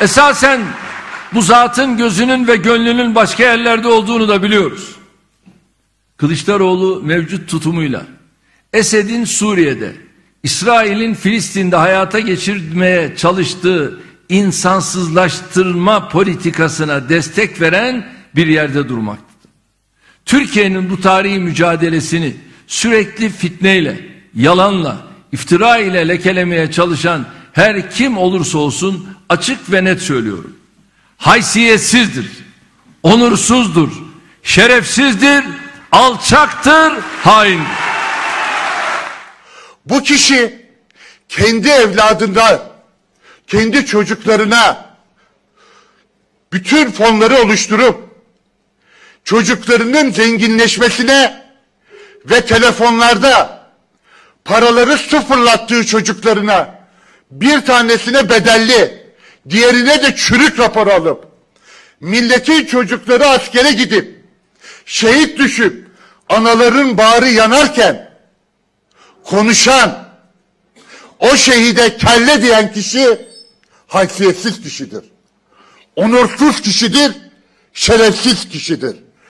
Esasen bu zatın gözünün ve gönlünün başka yerlerde olduğunu da biliyoruz. Kılıçdaroğlu mevcut tutumuyla Esed'in Suriye'de, İsrail'in Filistin'de hayata geçirmeye çalıştığı insansızlaştırma politikasına destek veren bir yerde durmaktadır. Türkiye'nin bu tarihi mücadelesini sürekli fitneyle, yalanla, iftira ile lekelemeye çalışan her kim olursa olsun açık ve net söylüyorum. Haysiyetsizdir, onursuzdur, şerefsizdir, alçaktır, haindir. Bu kişi kendi evladında, kendi çocuklarına bütün fonları oluşturup çocuklarının zenginleşmesine ve telefonlarda paraları sıfırlattığı çocuklarına bir tanesine bedelli, diğerine de çürük raporu alıp milletin çocukları askere gidip şehit düşüp anaların bağrı yanarken konuşan o şehide kelle diyen kişi haysiyetsiz kişidir. Onursuz kişidir, şerefsiz kişidir.